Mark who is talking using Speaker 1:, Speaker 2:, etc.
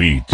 Speaker 1: Sweet.